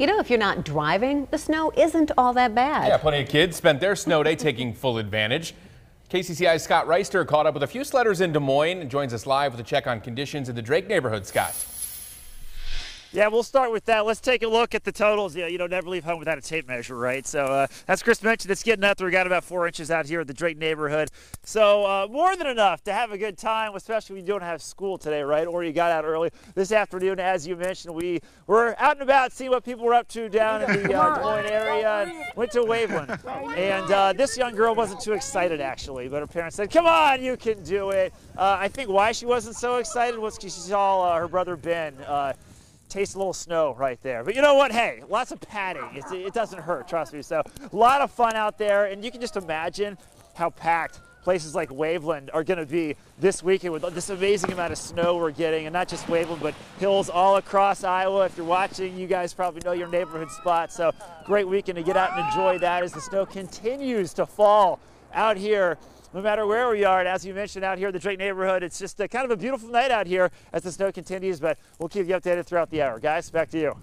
You know, if you're not driving, the snow isn't all that bad. Yeah, plenty of kids spent their snow day taking full advantage. KCCI's Scott Reister caught up with a few sledders in Des Moines and joins us live with a check on conditions in the Drake neighborhood. Scott. Yeah, we'll start with that. Let's take a look at the totals. Yeah, you know, never leave home without a tape measure, right? So, uh, as Chris mentioned, it's getting up there. We got about four inches out here at the Drake neighborhood. So, uh, more than enough to have a good time, especially when you don't have school today, right? Or you got out early. This afternoon, as you mentioned, we were out and about seeing what people were up to down in the uh, Des Moines area and went to Waveland. And uh, this young girl wasn't too excited, actually, but her parents said, Come on, you can do it. Uh, I think why she wasn't so excited was because she saw uh, her brother Ben taste a little snow right there. But you know what? Hey, lots of padding. It's, it doesn't hurt, trust me. So a lot of fun out there, and you can just imagine how packed places like Waveland are going to be this weekend with this amazing amount of snow we're getting, and not just Waveland, but hills all across Iowa. If you're watching, you guys probably know your neighborhood spot. So great weekend to get out and enjoy that as the snow continues to fall out here no matter where we are. And as you mentioned out here in the Drake neighborhood, it's just a, kind of a beautiful night out here as the snow continues, but we'll keep you updated throughout the hour. Guys, back to you.